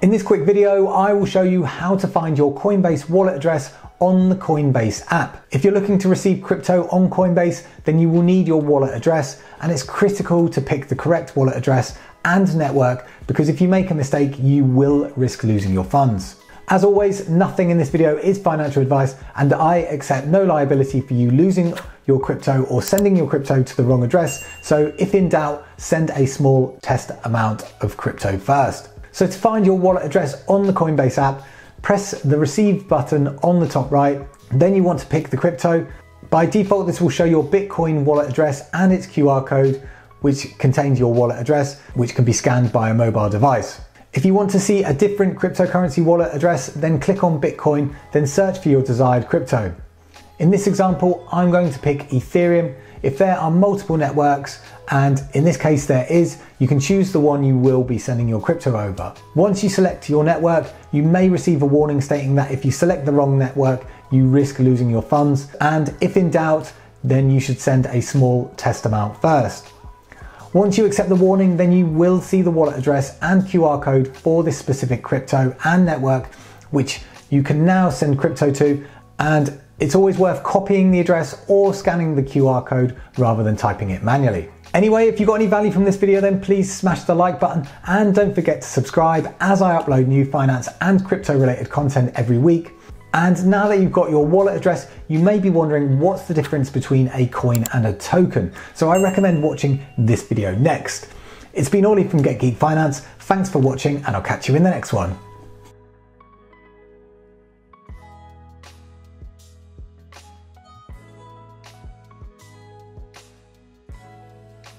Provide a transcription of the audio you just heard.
In this quick video, I will show you how to find your Coinbase wallet address on the Coinbase app. If you're looking to receive crypto on Coinbase, then you will need your wallet address and it's critical to pick the correct wallet address and network because if you make a mistake, you will risk losing your funds. As always, nothing in this video is financial advice and I accept no liability for you losing your crypto or sending your crypto to the wrong address. So if in doubt, send a small test amount of crypto first. So to find your wallet address on the Coinbase app, press the receive button on the top right. Then you want to pick the crypto. By default, this will show your Bitcoin wallet address and its QR code, which contains your wallet address, which can be scanned by a mobile device. If you want to see a different cryptocurrency wallet address, then click on Bitcoin, then search for your desired crypto. In this example, I'm going to pick Ethereum. If there are multiple networks, and in this case there is, you can choose the one you will be sending your crypto over. Once you select your network, you may receive a warning stating that if you select the wrong network, you risk losing your funds. And if in doubt, then you should send a small test amount first. Once you accept the warning, then you will see the wallet address and QR code for this specific crypto and network, which you can now send crypto to. And it's always worth copying the address or scanning the QR code rather than typing it manually. Anyway, if you got any value from this video, then please smash the like button and don't forget to subscribe as I upload new finance and crypto related content every week. And now that you've got your wallet address, you may be wondering what's the difference between a coin and a token. So I recommend watching this video next. It's been Ollie from Get Geek Finance. Thanks for watching and I'll catch you in the next one.